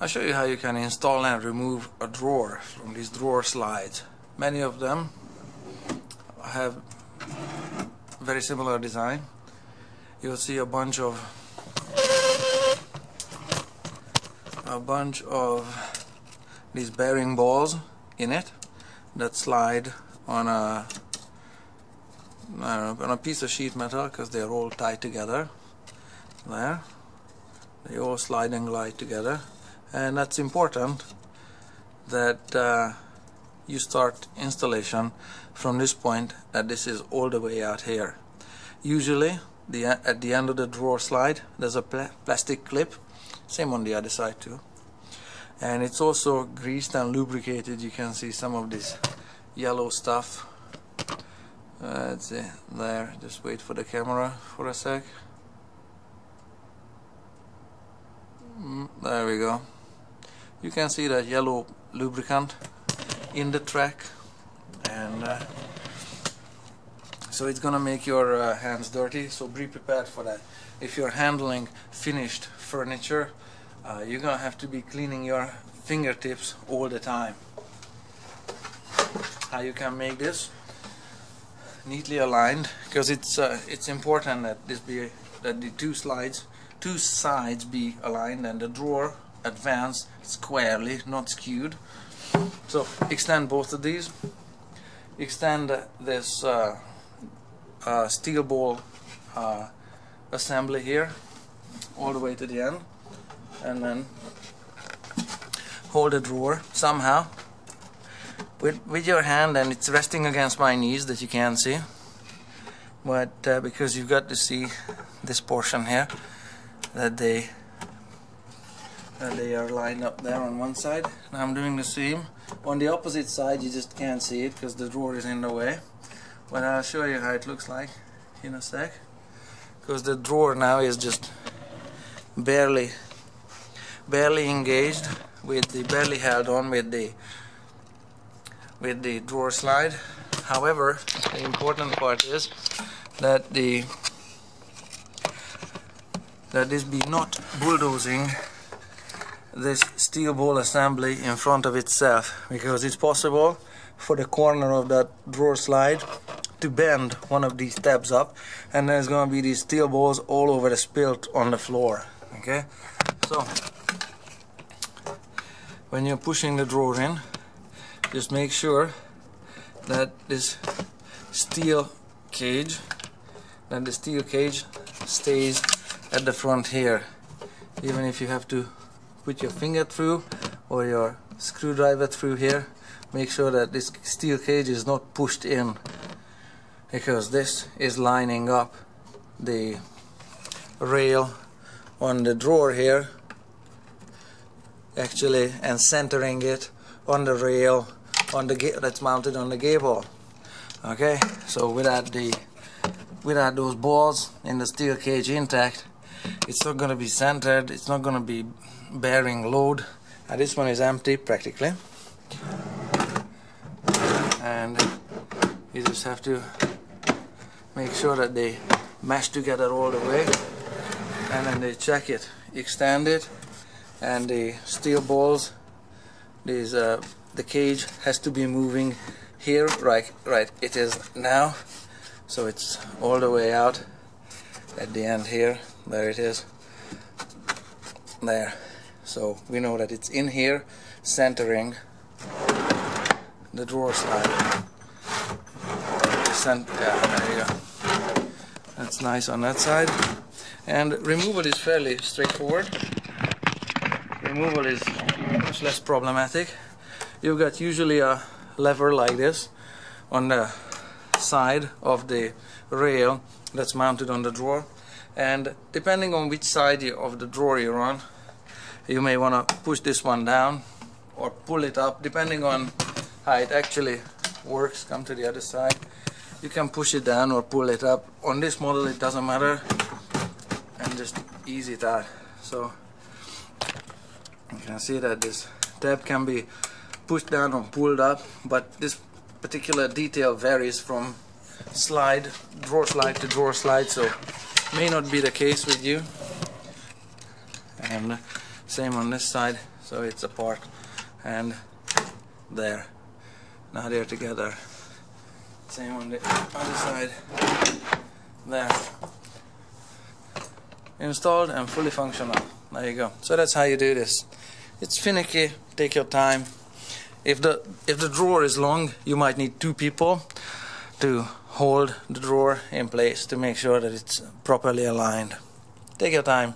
I'll show you how you can install and remove a drawer from these drawer slides. Many of them have very similar design. You'll see a bunch of a bunch of these bearing balls in it that slide on a know, on a piece of sheet metal because they're all tied together there they all slide and glide together and that's important that uh, you start installation from this point that this is all the way out here. Usually the at the end of the drawer slide there's a pla plastic clip same on the other side too. And it's also greased and lubricated. You can see some of this yellow stuff. Uh, that's it there just wait for the camera for a sec. Mm, there we go you can see that yellow lubricant in the track. And uh, so it's gonna make your uh, hands dirty. So be prepared for that. If you're handling finished furniture uh, you're gonna have to be cleaning your fingertips all the time. How you can make this neatly aligned because it's uh, it's important that this be that the two slides two sides be aligned and the drawer advance squarely not skewed. So extend both of these. Extend this uh, uh, steel ball uh, assembly here all the way to the end and then hold the drawer somehow with, with your hand and it's resting against my knees that you can see. But uh, because you've got to see this portion here that they that they are lined up there on one side. Now I'm doing the same. On the opposite side you just can't see it because the drawer is in the way. But I'll show you how it looks like in a sec. Because the drawer now is just barely barely engaged with the barely held on with the with the drawer slide. However the important part is that the that this be not bulldozing this steel ball assembly in front of itself because it's possible for the corner of that drawer slide to bend one of these tabs up and there's gonna be these steel balls all over the spilt on the floor okay? So when you're pushing the drawer in just make sure that this steel cage that the steel cage stays at the front here even if you have to put your finger through or your screwdriver through here. Make sure that this steel cage is not pushed in because this is lining up the rail on the drawer here actually and centering it on the rail on the that's mounted on the gable okay? So without the without those balls in the steel cage intact it's not going to be centered it's not going to be bearing load. And this one is empty practically. And you just have to make sure that they mesh together all the way. And then they check it extend it. And the steel balls these uh, the cage has to be moving here right right it is now. So it's all the way out at the end here there it is there. So we know that it's in here centering the drawer slide. Cent yeah, there you go. That's nice on that side. And removal is fairly straightforward. Removal is much less problematic. You've got usually a lever like this on the side of the rail that's mounted on the drawer. And depending on which side of the drawer you're on you may want to push this one down or pull it up depending on how it actually works come to the other side. You can push it down or pull it up. On this model it doesn't matter. And just ease it out so you can see that this tab can be pushed down or pulled up but this particular detail varies from slide drawer slide to drawer slide so may not be the case with you. And same on this side so it's apart and there. Now they're together. Same on the other side there. Installed and fully functional. There you go. So that's how you do this. It's finicky. Take your time if the if the drawer is long you might need two people to hold the drawer in place to make sure that it's properly aligned. Take your time